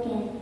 again.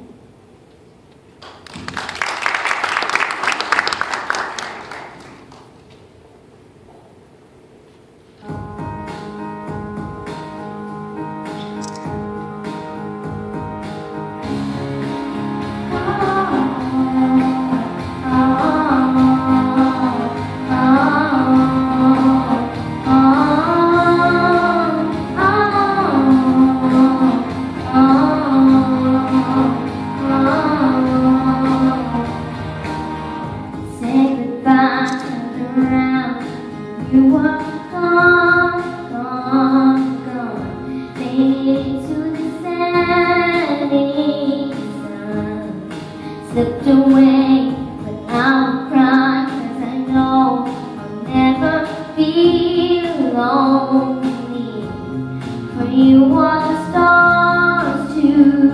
You are gone, gone, gone. To the setting sun. Slipped away, but I'll I know I'll never be lonely. For you are the stars to